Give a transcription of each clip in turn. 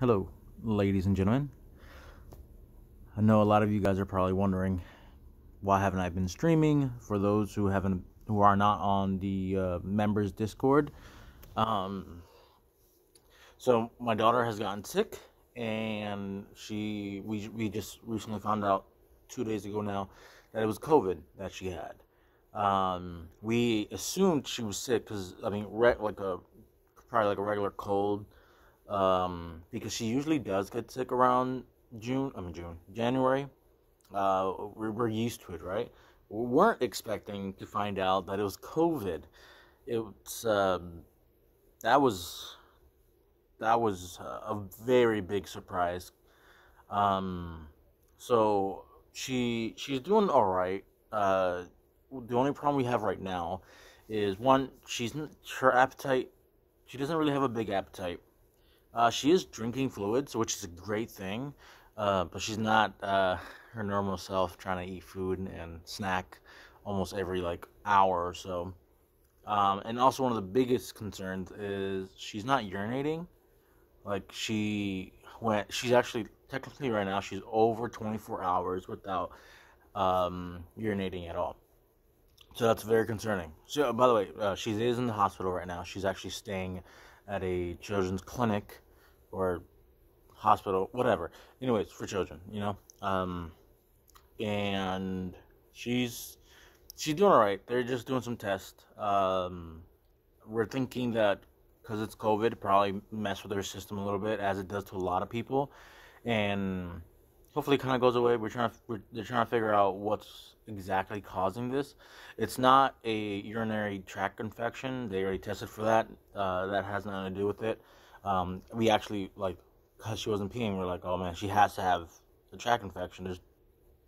Hello, ladies and gentlemen. I know a lot of you guys are probably wondering why haven't I been streaming. For those who haven't, who are not on the uh, members Discord, um, so my daughter has gotten sick, and she we we just recently found out two days ago now that it was COVID that she had. Um, we assumed she was sick because I mean, re- like a probably like a regular cold um, because she usually does get sick around June. I mean June, January. Uh, we're, we're used to it, right? We weren't expecting to find out that it was COVID. It's um, that was that was a very big surprise. Um, so she she's doing all right. Uh, the only problem we have right now is one she's her appetite. She doesn't really have a big appetite uh, she is drinking fluids, which is a great thing, uh, but she's not uh, her normal self trying to eat food and snack almost every like hour or so. Um, and also one of the biggest concerns is she's not urinating. Like she went, she's actually technically right now she's over 24 hours without um, urinating at all. So that's very concerning. So by the way, uh, she is in the hospital right now. She's actually staying at a children's clinic or hospital, whatever. Anyways, for children, you know. Um, and she's she's doing all right. They're just doing some tests. Um, we're thinking that because it's COVID, probably mess with her system a little bit, as it does to a lot of people, and hopefully, kind of goes away. We're trying to we're, they're trying to figure out what's exactly causing this. It's not a urinary tract infection. They already tested for that. Uh, that has nothing to do with it um, we actually like because she wasn't peeing, we're like, oh man, she has to have a tract infection. There's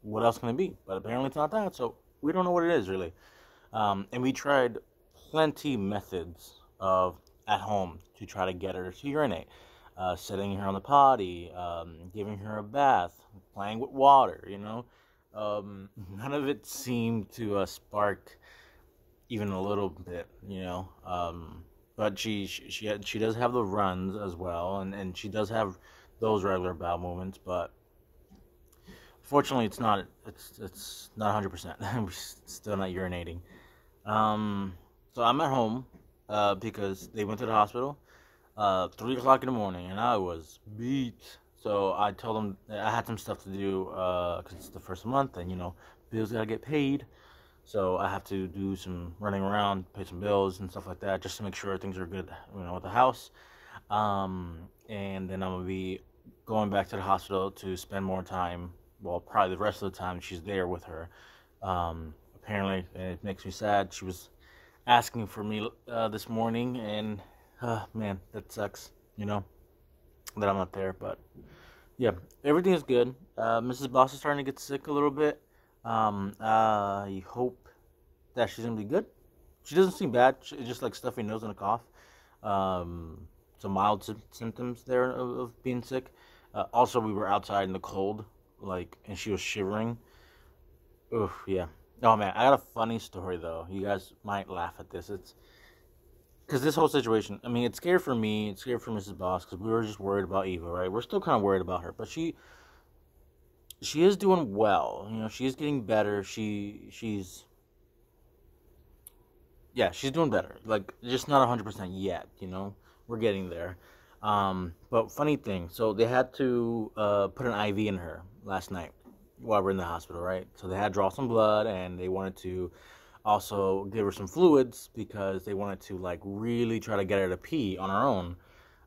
what else can it be? But apparently it's not that. So we don't know what it is really. Um, and we tried plenty methods of at home to try to get her to urinate. Uh, setting her on the potty, um, giving her a bath, playing with water, you know. Um, none of it seemed to uh, spark even a little bit, you know. Um, but she she she, she does have the runs as well, and and she does have those regular bowel movements, but fortunately, it's not it's it's not 100. percent We're still not urinating. Um, so I'm at home uh, because they went to the hospital uh, three o'clock in the morning, and I was beat. So I told them I had some stuff to do because uh, it's the first month, and you know bills gotta get paid. So I have to do some running around, pay some bills and stuff like that, just to make sure things are good, you know, with the house. Um, and then I'm gonna be going back to the hospital to spend more time. Well, probably the rest of the time she's there with her. Um, apparently, it makes me sad. She was asking for me uh, this morning, and uh, man, that sucks. You know that I'm not there, but yeah, everything is good. Uh, Mrs. Boss is starting to get sick a little bit. Um, I hope that she's gonna be good. She doesn't seem bad. She, just like stuffy nose and a cough. Um, some mild sy- symptoms there of, of being sick. Uh, also, we were outside in the cold, like, and she was shivering. Oof, yeah. Oh man, I got a funny story though. You guys might laugh at this. It's because this whole situation. I mean, it's scary for me. It's scary for Mrs. Boss because we were just worried about Eva, right? We're still kind of worried about her, but she she is doing well. You know, she is getting better. She she's yeah, she's doing better. Like just not hundred percent yet. You know, we're getting there. Um, but funny thing, so they had to uh, put an IV in her last night while we're in the hospital, right? So they had to draw some blood, and they wanted to also give her some fluids because they wanted to like really try to get her to pee on her own.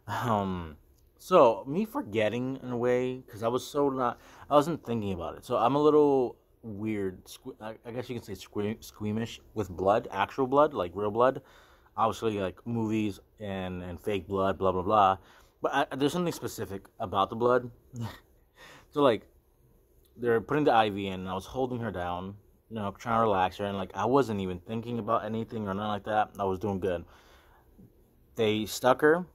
Um, so me forgetting in a way because I was so not, I wasn't thinking about it. So I'm a little weird. I guess you can say squeamish with blood, actual blood, like real blood. Obviously, like movies and and fake blood, blah blah blah. But I, there's something specific about the blood. so like, they're putting the IV in, and I was holding her down, you know, trying to relax her, and like I wasn't even thinking about anything or nothing like that. I was doing good. They stuck her.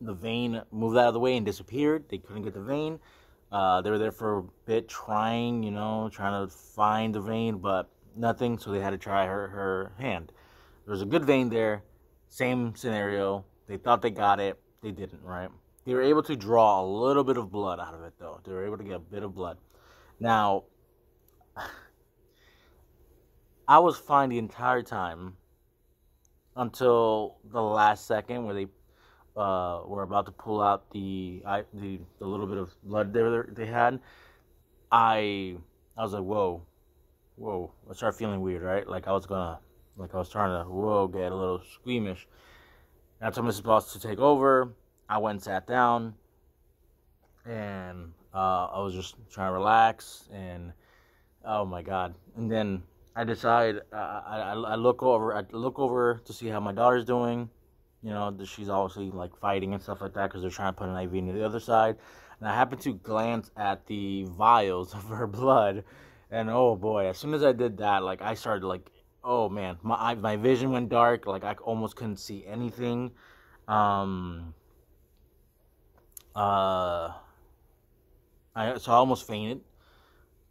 The vein moved out of the way and disappeared. They couldn't get the vein. Uh, they were there for a bit trying, you know, trying to find the vein, but nothing. So they had to try her her hand. There was a good vein there. Same scenario. They thought they got it. They didn't, right? They were able to draw a little bit of blood out of it, though. They were able to get a bit of blood. Now, I was fine the entire time until the last second where they uh, were about to pull out the I, the the little bit of blood they they had. I I was like, whoa, whoa. I started feeling weird, right? Like I was gonna, like I was trying to, whoa, get a little squeamish. And I told Mrs. Boss to take over. I went and sat down, and uh, I was just trying to relax. And oh my god! And then I decide uh, I, I look over I look over to see how my daughter's doing. You know, she's obviously like fighting and stuff like that because they're trying to put an IV into the other side. And I happen to glance at the vials of her blood, and oh boy, as soon as I did that, like I started like, oh man, my my vision went dark. Like I almost couldn't see anything. Um. Uh. I so I almost fainted,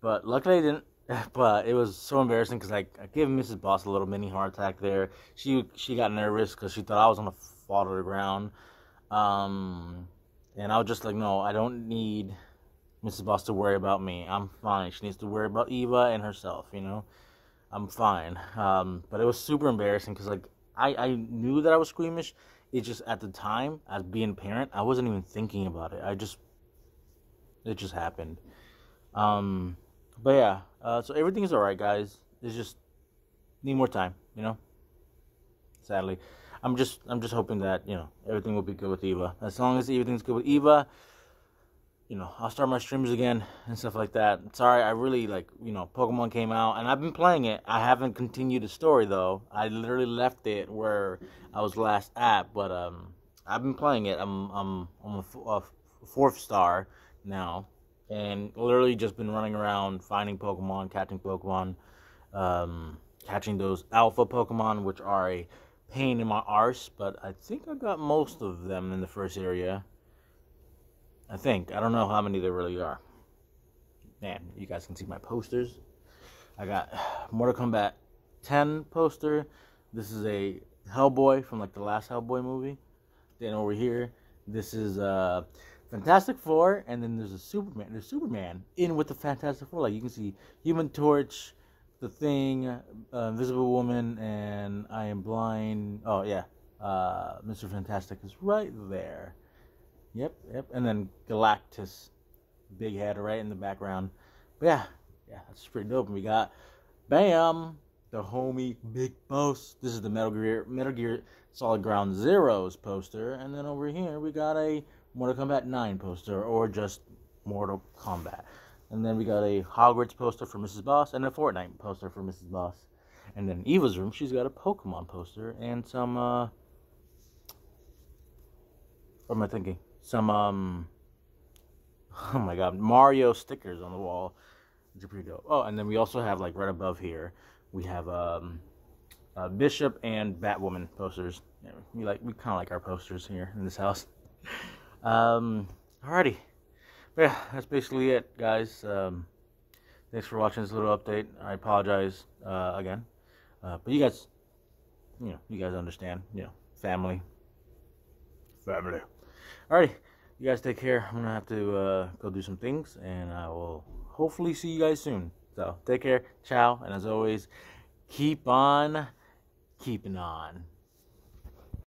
but luckily I didn't. But it was so embarrassing because I, I gave Mrs. Boss a little mini heart attack there. She she got nervous because she thought I was gonna fall to the ground. Um, and I was just like, no, I don't need Mrs. Boss to worry about me. I'm fine. She needs to worry about Eva and herself, you know? I'm fine. Um, but it was super embarrassing because, like, I, I knew that I was squeamish. It just, at the time, as being parent, I wasn't even thinking about it. I just, it just happened. Um, but yeah, uh, so everything is alright, guys. It's just, need more time, you know? Sadly. I'm just I'm just hoping that you know everything will be good with Eva. As long as everything's good with Eva, you know I'll start my streams again and stuff like that. Sorry, I really like you know Pokemon came out and I've been playing it. I haven't continued the story though. I literally left it where I was last at, but um I've been playing it. I'm I'm I'm a, a fourth star now, and literally just been running around finding Pokemon, catching Pokemon, um, catching those alpha Pokemon, which are a pain in my arse, but I think I got most of them in the first area. I think. I don't know how many there really are. Man, you guys can see my posters. I got Mortal Kombat 10 poster. This is a Hellboy from like the last Hellboy movie. Then over here, this is uh Fantastic Four, and then there's a Superman. There's Superman in with the Fantastic Four. Like you can see Human Torch, the Thing, uh, Invisible Woman, and I Am Blind. Oh yeah, uh, Mr. Fantastic is right there. Yep, yep. And then Galactus, big head right in the background. But yeah, yeah, that's pretty dope. And we got, bam, the homie Big Boss. This is the Metal Gear Metal Gear Solid Ground Zeroes poster, and then over here we got a Mortal Kombat 9 poster, or just Mortal Kombat. And then we got a Hogwarts poster for Mrs. Boss and a Fortnite poster for Mrs. Boss. And then Eva's room, she's got a Pokemon poster and some uh what am I thinking? Some um oh my god, Mario stickers on the wall. Oh, and then we also have like right above here, we have um uh, Bishop and Batwoman posters. Yeah, we like we kind of like our posters here in this house. um, alrighty yeah, that's basically it, guys. Um, thanks for watching this little update. I apologize uh, again, uh, but you guys, you know, you guys understand. You know, family, family. Alrighty, you guys take care. I'm gonna have to uh, go do some things, and I will hopefully see you guys soon. So take care, ciao, and as always, keep on keeping on.